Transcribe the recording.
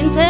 gente